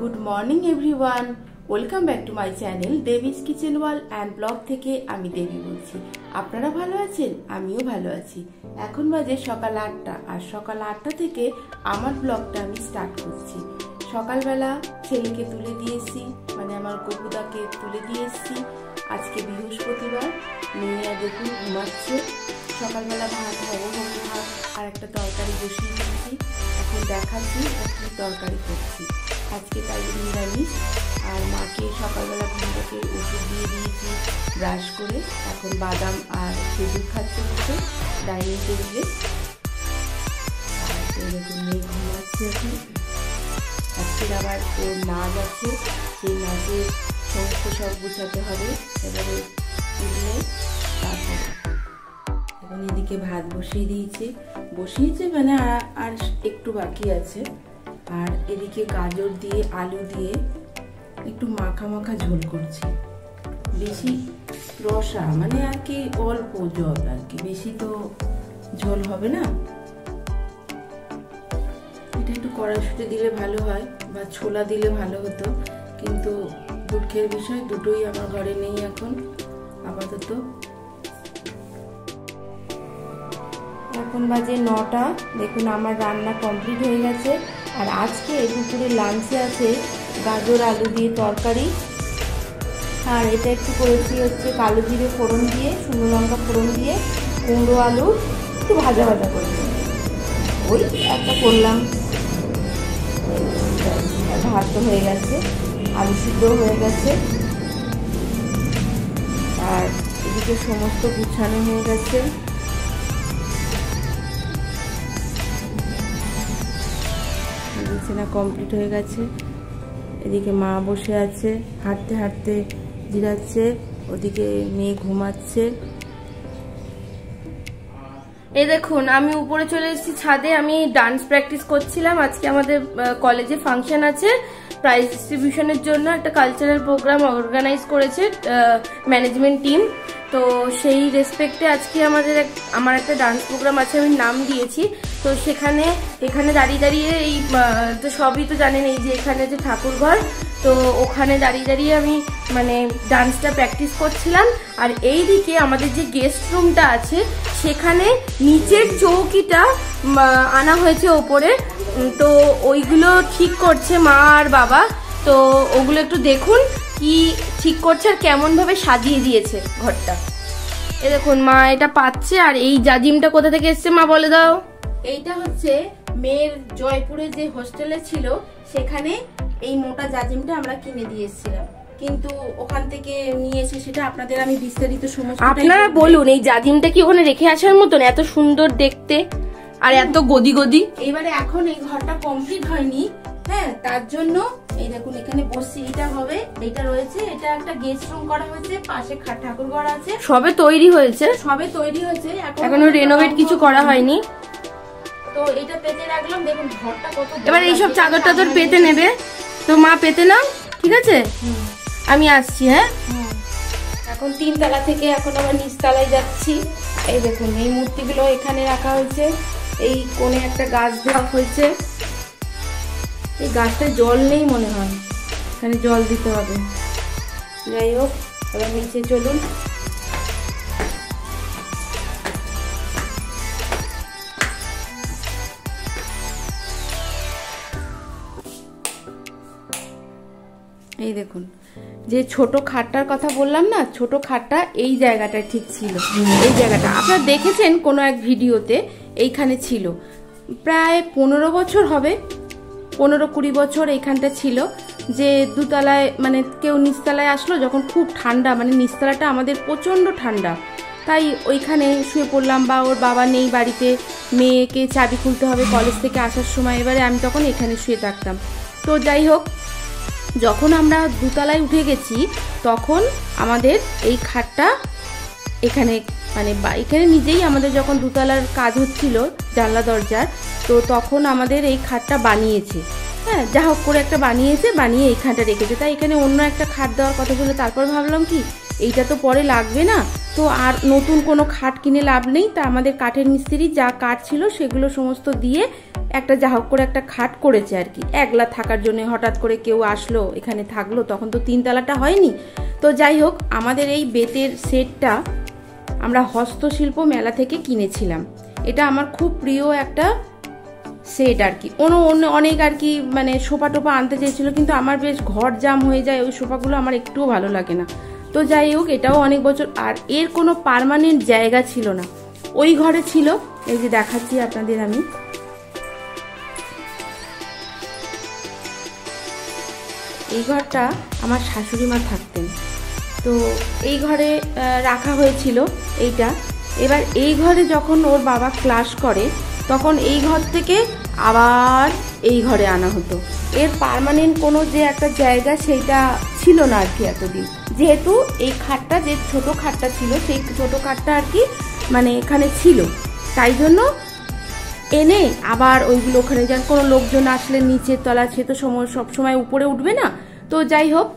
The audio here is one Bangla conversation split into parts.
Good morning everyone welcome back to my channel Debi's kitchen world and vlog থেকে আমি দেবী বলছি। আপনারা ভালো আছেন? আমিও ভালো আছি। এখন বাজে সকাল আটটা, আর সকাল আটটা থেকে আমার ব্লগটা আমি স্টার্ট করছি। সকালবেলা ছেলেকে তুলে দিয়েছি মানে আমার গপুদাকে তুলে দিয়েছি। আজকে বৃহস্পতিবার, মেয়েরা দেখুন ঘুমাচ্ছে। সকালবেলা ভাত হব ভাত, আর একটা তরকারি বসিয়ে দিয়েছি। এখন দেখাচ্ছি কি তরকারি করছি। আজকে তাই নিরামিষ। আর মাকে সকালবেলা ঘুম থেকে ওষুধ দিয়ে দিয়েছি ব্রাশ করে। এখন বাদাম আর খেজুর খাচ্ছে বসে ডাইনিং টেবিলে। এরকম মেয়ে ঘুমাচ্ছে আবার ওর নাচ আছে। সেই নাচের সমস্ত সব গুছাতে হবে। এবারে তুললে এখন এদিকে ভাত বসিয়ে দিয়েছি। বসিয়েছে মানে আর একটু বাকি আছে। আর এদিকে গাজর দিয়ে, আলু দিয়ে একটু মাখা মাখা ঝোল করছি। বেশি রসা মানে আর কি অল্প জল আর কি, বেশি তো ঝোল হবে না। এটা একটু কড়াইশুটি দিলে ভালো হয় বা ছোলা দিলে ভালো হতো, কিন্তু দুঃখের বিষয়, দুটোই আমার ঘরে নেই এখন, আপাতত। এখন বাজে নটা, দেখুন আমার রান্না কমপ্লিট হয়ে গেছে। আর আজকে দুপুরে লাঞ্চে আছে গাজর, আলু দিয়ে তরকারি। আর এটা একটু করেছি হচ্ছে কালো জিরে ফোড়ন দিয়ে, শুকনো লঙ্কা ফোড়ন দিয়ে, কুমড়ো আলু, একটু ভাজা ভাজা করেছি ওই একটা করলাম। ভাত তো হয়ে গেছে, আলু সিদ্ধ হয়ে গেছে। আর এদিকে সমস্ত গুছানো হয়ে গেছে। বিছানা কমপ্লিট হয়ে গেছে। এদিকে মা বসে আছে, হাঁটতে হাঁটতে জিরাচ্ছে, ওদিকে মেয়ে ঘুমাচ্ছে। এই দেখুন, আমি উপরে চলে এসেছি ছাদে, আমি ডান্স প্র্যাকটিস করছিলাম। আজকে আমাদের কলেজে ফাংশন আছে। প্রাইজ ডিস্ট্রিবিউশনের জন্য একটা কালচারাল প্রোগ্রাম অর্গানাইজ করেছে ম্যানেজমেন্ট টিম তো সেই রেসপেক্টে আজকে আমাদের আমার একটা ডান্স প্রোগ্রাম আছে, আমি নাম দিয়েছি। তো সেখানে, এখানে দাঁড়িয়ে দাঁড়িয়ে এই তো সবই তো জানেন, এই যে এখানে যে ঠাকুরঘর তো ওখানে দাঁড়িয়ে দাঁড়িয়ে আমি মানে ডান্সটা প্র্যাকটিস করছিলাম। আর এই দিকে আমাদের যে গেস্ট রুমটা আছে, সেখানে নিচের চৌকিটা আনা হয়েছে ওপরে। তো ওইগুলো ঠিক করছে মা আর বাবা। তো ওগুলো একটু দেখুন। কি ঠিক করছে আর কেমনভাবে সাজিয়ে দিয়েছে ঘরটা। এ দেখুন মা এটা পাচ্ছে আর এই জাজিমটা কোথা থেকে এসছে মা বলে দাও। এইটা হচ্ছে মেয়ের জয়পুরে যে হোস্টেলে ছিল সেখানে এই মোটা জাজিমটা আমরা কিনে দিয়ে এসেছিলাম। কিন্তু ওখান থেকে নিয়ে এসে সেটা আপনাদের আমি বিস্তারিত সমস্ত আপনারা বলুন এই জাজিমটা কি ওখানে রেখে আসার মতন? এত সুন্দর দেখতে আর এত গদি গদি। এবারে এখন এই ঘরটা কমপ্লিট হয়নি। হ্যাঁ তার জন্য এই দেখুন এখানে বসে এটা হবে এটা রয়েছে এটা একটা গেস্ট রুম করা হয়েছে পাশে ঠাকুর ঘর আছে। সবে তৈরি হয়েছে। সবে তৈরি হয়েছে এখনও রেনোভেট কিছু করা হয়নি। তো এটা পেতে রাখলাম দেখুন ঘরটা কত এবার এইসব চাদর টাদর পেতে নেবে। তো মা পেতে নাও ঠিক আছে? আমি আসছি হ্যাঁ? এখন তিন তলা থেকে এখন আবার নিচতলায় যাচ্ছি। এই দেখুন এই মূর্তিগুলো এখানে রাখা হয়েছে। এই কোণে একটা গাছ দেওয়া হয়েছে। এই গাছটায় জল নেই মনে হয়। এখানে জল দিতে হবে। যাই হোক, এবার নিচে চলুন। এই দেখুন, যে ছোট খাটটার কথা বললাম না, ছোট খাটটা এই জায়গাটা ঠিক ছিল। এই জায়গাটা। আপনারা দেখেছেন কোনো এক ভিডিওতে এইখানে ছিল। প্রায় পনেরো বছর হবে পনেরো কুড়ি বছর এইখানটা ছিল যে দুতলায় মানে কেউ নিচতলায় আসলো যখন খুব ঠান্ডা মানে নিচতলাটা আমাদের প্রচণ্ড ঠান্ডা। তাই ওইখানে শুয়ে পড়লাম বা ওর বাবা নেই বাড়িতে, মেয়েকে চাবি খুলতে হবে কলেজ থেকে আসার সময়। এবারে আমি তখন এখানে শুয়ে থাকতাম। তো যাই হোক, যখন আমরা দুতলায় উঠে গেছি, তখন আমাদের এই খাটটা এখানে মানে এখানে নিজেই আমাদের যখন দুতলার কাজ হচ্ছিল, জানলা, দরজার, তো তখন আমাদের এই খাটটা বানিয়েছে। হ্যাঁ যা হোক করে একটা বানিয়েছে, বানিয়ে এই খাটটা রেখেছে। তাই এখানে অন্য একটা খাট দেওয়ার কথা ছিল তারপর ভাবলাম কি, এইটা তো পরে লাগবে না। তো আর নতুন কোনো খাট কিনে লাভ নেই। তা আমাদের কাঠের মিস্ত্রি যা কাঠ ছিল সেগুলো সমস্ত দিয়ে একটা যা হোক করে একটা খাট করেছে আর কি। একলা থাকার জন্য হঠাৎ করে কেউ আসলো, এখানে থাকল, তখন তো তিনতলাটা হয়নি। তো যাই হোক, আমাদের এই বেতের সেটটা আমরা হস্তশিল্প মেলা থেকে কিনেছিলাম। এটা আমার খুব প্রিয় একটা সেট আর কি। অন্য অন্য অনেক আর কি মানে সোফা টোপা আনতে চেয়েছিল, কিন্তু আমার বেশ ঘর জাম হয়ে যায়, ওই সোফাগুলো আমার একটুও ভালো লাগে না। তো যাই হোক, এটাও অনেক বছর, আর এর কোনো পারমানেন্ট জায়গা ছিল না। ওই ঘরে ছিল, এই যে দেখাচ্ছি আপনাদের আমি। এই ঘরটা আমার শাশুড়ি মা থাকতেন। তো এই ঘরে রাখা হয়েছিল এইটা। এবার এই ঘরে যখন ওর বাবা ক্লাস করে, তখন এই ঘর থেকে আবার এই ঘরে আনা হতো। এর পারমানেন্ট কোনো যে একটা জায়গা সেইটা ছিল না আর কি এতদিন। যেহেতু এই খাটটা, যে ছোট খাটটা ছিল, সেই ছোট খাটটা আর কি মানে এখানে ছিল। তাই জন্য এনে আবার ওইগুলো ওখানে, যান কোনো লোকজন আসলে নিচের তলা সে তো সময় সবসময় উপরে উঠবে না। তো যাই হোক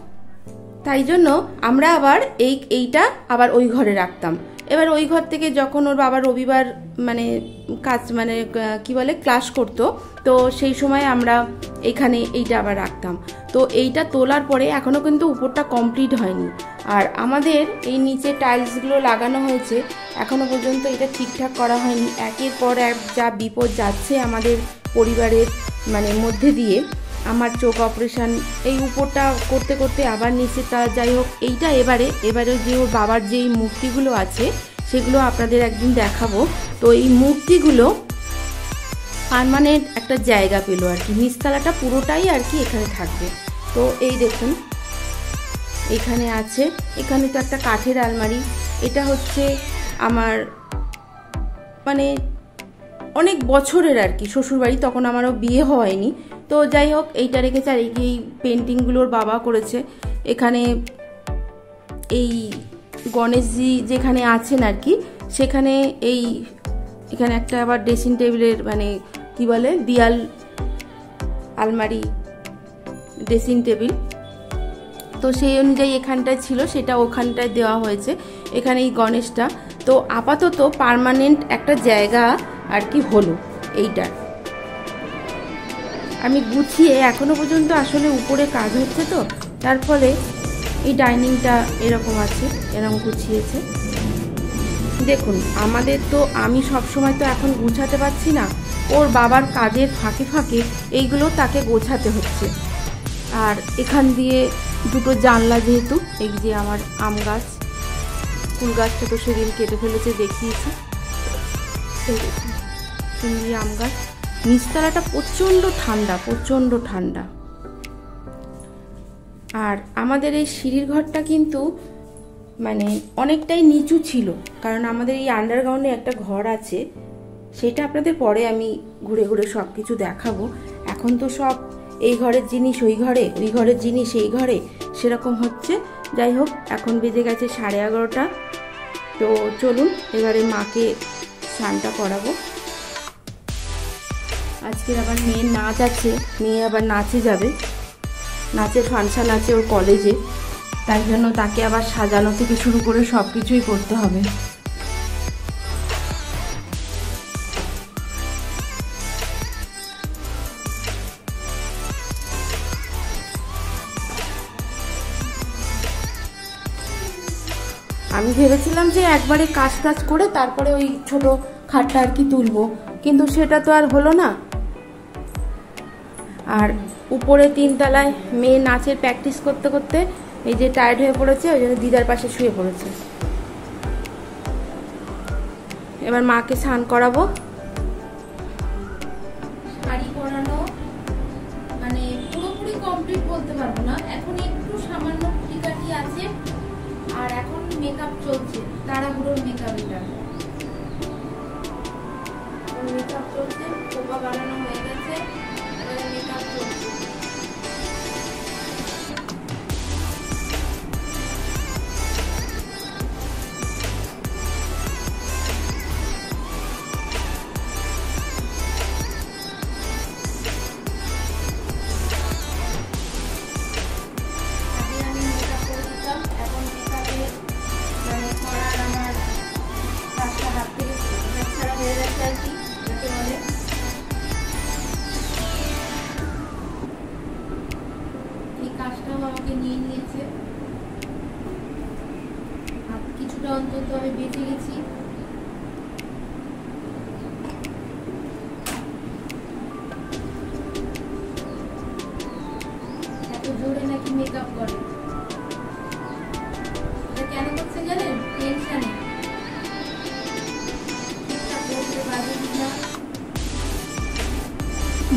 তাই জন্য আমরা আবার এই, এইটা আবার ওই ঘরে রাখতাম। এবার ওই ঘর থেকে যখন ওর বাবা রবিবার মানে কাজ মানে কি বলে, ক্লাস করতো, তো সেই সময় আমরা এখানে এইটা আবার রাখতাম। তো এইটা তোলার পরে এখনও কিন্তু উপরটা কমপ্লিট হয়নি। আর আমাদের এই নিচে টাইলসগুলো লাগানো হয়েছে এখনও পর্যন্ত এটা ঠিকঠাক করা হয়নি। একের পর এক যা বিপদ যাচ্ছে আমাদের পরিবারের মানে মধ্যে দিয়ে। আমার চোখ অপারেশন, এই উপরটা করতে করতে আবার নিচে তা যাই হোক, এইটা এবারে এবারে যে ওর বাবার যেই মূর্তিগুলো আছে, সেগুলো আপনাদের একদিন দেখাবো। তো এই মূর্তিগুলো পারমানেন্ট একটা জায়গা পেল আর কি, নিচতলাটা পুরোটাই আর কি এখানে থাকবে। তো এই দেখুন, এখানে আছে, এখানে তো একটা কাঠের আলমারি, এটা হচ্ছে আমার মানে অনেক বছরের আর কি। শ্বশুরবাড়ি তখন আমারও বিয়ে হয়নি। তো যাই হোক, এইটা রেখেছে আর এই পেন্টিংগুলোর বাবা করেছে। এখানে এই গণেশজি যেখানে আছেন আর কি, সেখানে এই এখানে একটা আবার ড্রেসিং টেবিলের মানে কি বলে, দিয়াল, আলমারি ড্রেসিং টেবিল তো সেই অনুযায়ী এখানটায় ছিল, সেটা ওখানটায় দেওয়া হয়েছে। এখানে এই গণেশটা। তো আপাতত পারমানেন্ট একটা জায়গা আর কি হলো এইটার। আমি গুছিয়ে এখনও পর্যন্ত আসলে উপরে কাজ হচ্ছে তো, তার ফলে এই ডাইনিংটা এরকম আছে, এরকম গুছিয়েছে। দেখুন, আমাদের তো আমি সব সময় তো এখন গুছাতে পারছি না, ওর বাবার কাজের ফাঁকে ফাঁকে এইগুলো তাকে গোছাতে হচ্ছে। আর এখান দিয়ে দুটো জানলা যেহেতু, এই যে আমার আম গাছ ফুল গাছটা তো সেদিন কেটে ফেলেছে, দেখিয়েছি। চিংড়ি, আম গাছ। নিচতলাটা প্রচণ্ড ঠান্ডা প্রচণ্ড ঠান্ডা। আর আমাদের এই সিঁড়ির ঘরটা কিন্তু মানে অনেকটাই নিচু ছিল, কারণ আমাদের এই আন্ডারগ্রাউন্ডে একটা ঘর আছে। সেটা আপনাদের পরে আমি ঘুরে ঘুরে সব কিছু দেখাবো। এখন তো সব এই ঘরের জিনিস ওই ঘরে, ওই ঘরের জিনিস এই ঘরে। সেরকম হচ্ছে যাই হোক, এখন বেজে গেছে সাড়ে এগারোটা। তো চলুন, এবারে মাকে স্নানটা করাবো। আজকের আবার মেয়ের নাচ আছে, মেয়ে আবার নাচে যাবে। নাচের ফাংশান আছে ওর কলেজে, তাই জন্য তাকে আবার সাজানো থেকে শুরু করে সব কিছুই করতে হবে। ভেবেছিলাম যে একবারে কাজ টাজ করে তারপরে ওই ছোট খাটটা আর কি তুলবো। কিন্তু সেটা তো আর হলো না। আর উপরে তিনতলায় মেয়ে নাচের প্র্যাকটিস করতে করতে এই যে টায়ার্ড হয়ে পড়েছে, ওই জন্য দিদার পাশে শুয়ে পড়েছে। এবার মাকে স্নান করাবো। মেকআপ চলছে তাড়াহুড়োর মেকআপ এটা। মেকআপ চলছে খোপা বানানো হয়ে গেছে। আমাকে নিয়ে নিয়েছে কিছুটা অন্তত আমি বেঁচে গেছি।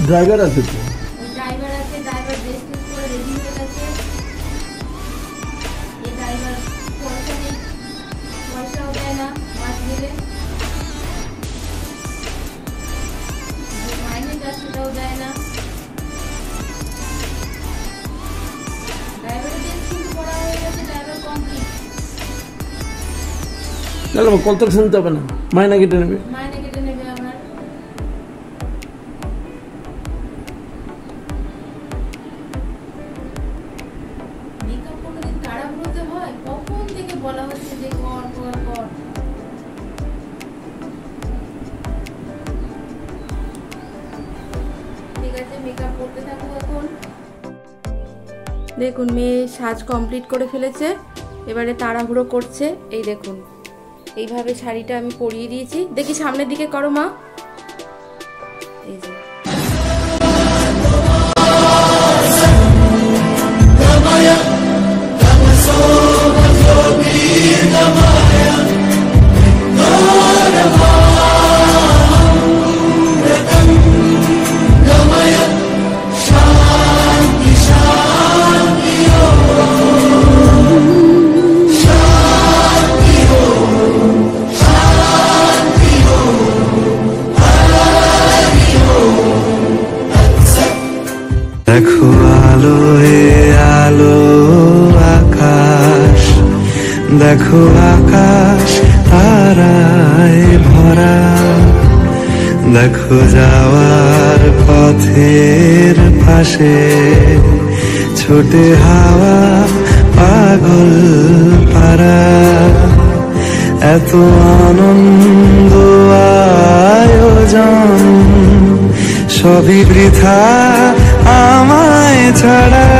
ড্রাইভার আছে তো? কমপ্লিট তাহলে কল তো শুনতে হবে না। মায়না কেটে নেবে। মাইনে কেটে নেবে আমার মেকআপ কোনোদিন তাড়াহুড়োতে হয়? কখন থেকে বলা হচ্ছে যে ঠিক মেকআপ করতে থাকো এখন। দেখুন মেয়ে সাজ কমপ্লিট করে ফেলেছে। এবারে তাড়াহুড়ো করছে। এই দেখুন এইভাবে শাড়িটা আমি পরিয়ে দিয়েছি। দেখি সামনের দিকে করো মা। এই যে। দেখো আকাশ তারায় ভরা। দেখো যাওয়ার পথের পাশে ছোটে হাওয়া পাগল পারা এত আনন্দ আয়োজন সবই বৃথা আমায় ছাড়া।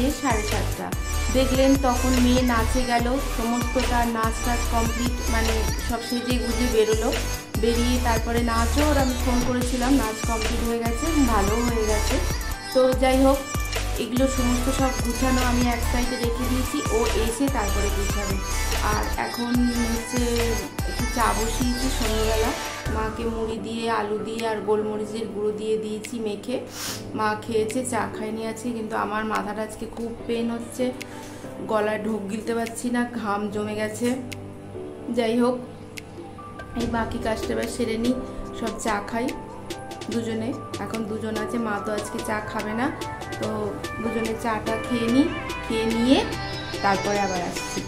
বাজে সাড়ে সাতটা। দেখলেন তখন মেয়ে নাচে গেল সমস্ত তার নাচ টাচ কমপ্লিট মানে সব সেজে গুজে বেরোলো। বেরিয়ে তারপরে নাচও, ওর আমি ফোন করেছিলাম, নাচ কমপ্লিট হয়ে গেছে ভালো হয়ে গেছে। তো যাই হোক এগুলো সমস্ত সব গুছানো আমি এক সাইডে রেখে দিয়েছি, ও এসে তারপরে গুছাবে। আর এখন হচ্ছে একটু চা বসিয়েছি সন্ধ্যাবেলা। মাকে মুড়ি দিয়ে, আলু দিয়ে আর গোলমরিচের গুঁড়ো দিয়ে দিয়েছি মেখে। মা খেয়েছে, চা খায়নি আছে কিন্তু আমার মাথাটা আজকে খুব পেন হচ্ছে। গলায় ঢোক গিলতে পারছি না, ঘাম জমে গেছে। যাই হোক, এই বাকি কাজটা এবার সেরে নিই, সব চা খাই। দুজনে। এখন দুজন আছে, মা তো আজকে চা খাবে না। তো দুজনে চাটা খেয়ে নিই খেয়ে নিয়ে তারপরে আবার আসছি।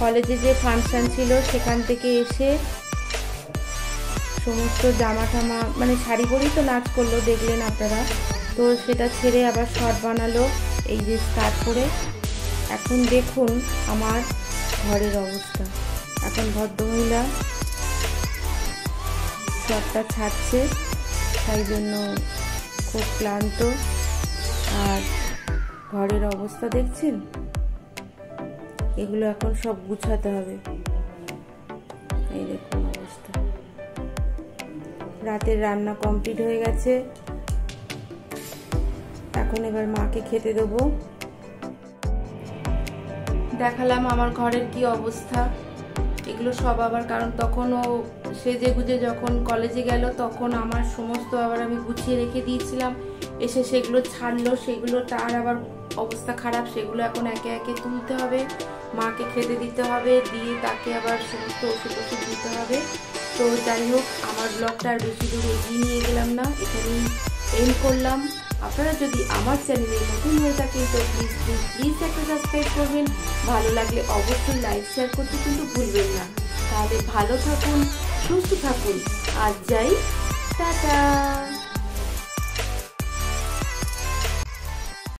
কলেজে যে ফাংশান ছিল, সেখান থেকে এসে সমস্ত জামা টামা মানে শাড়ি পরেই তো নাচ করল, দেখলেন আপনারা। তো সেটা ছেড়ে আবার শর্ট বানালো, এই যে স্টার্ট করে। এখন দেখুন আমার ঘরের অবস্থা। এখন ভদ্রমহিলা শর্টটা ছাড়ছে, তাই জন্য খুব ক্লান্ত। আর ঘরের অবস্থা দেখছেন? এগুলো এখন সব গুছাতে হবে। এই দেখুন অবস্থা। রাতের রান্না কমপ্লিট হয়ে গেছে। এখন এবার মাকে খেতে দেবো। দেখালাম আমার ঘরের কি অবস্থা। এগুলো সব আবার কারণ তখন ও সেজে গুজে যখন কলেজে গেল, তখন আমার সমস্ত আবার আমি গুছিয়ে রেখে দিয়েছিলাম। এসে সেগুলো ছাড়লো, সেগুলো তার আবার অবস্থা খারাপ, সেগুলো এখন একে একে তুলতে হবে। মাকে খেতে দিতে হবে, দিয়ে তাকে আবার সমস্ত ওষুধ ওষুধ দিতে হবে। তো যাই হোক, আমার ব্লগটা আর বেশি দূর এগিয়ে নিয়ে গেলাম না। এখানেই এন্ড করলাম। আপনারা যদি আমার চ্যানেলে নতুন হয়ে থাকেন, তো প্লিজ প্লিজ প্লিজ একটা সাবস্ক্রাইব করবেন। ভালো লাগলে অবশ্যই লাইক শেয়ার করতে কিন্তু ভুলবেন না। তাহলে ভালো থাকুন। সুস্থ থাকুন। আজ যাই। টাটা।